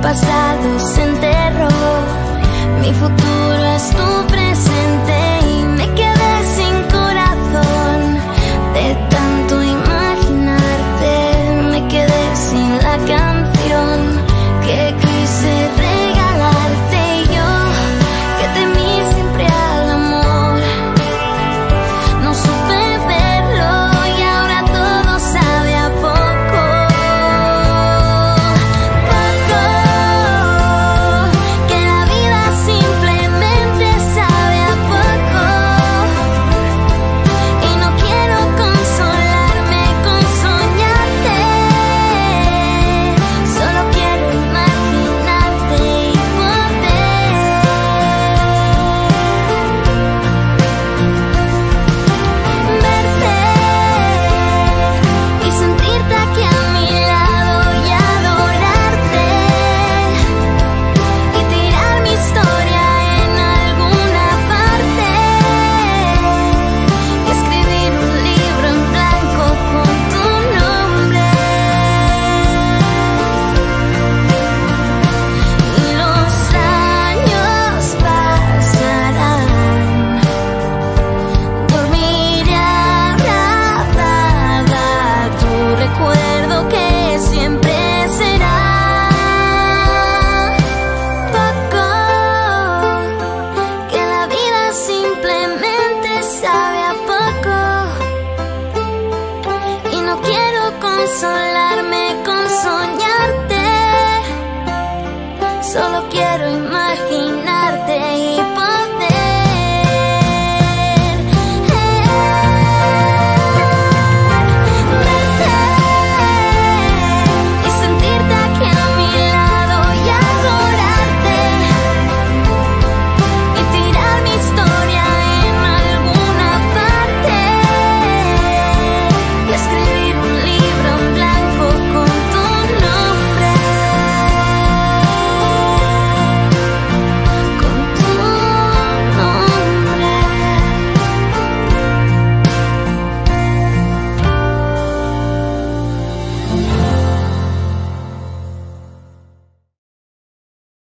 pasado se enterró, mi futuro es tu presente quiero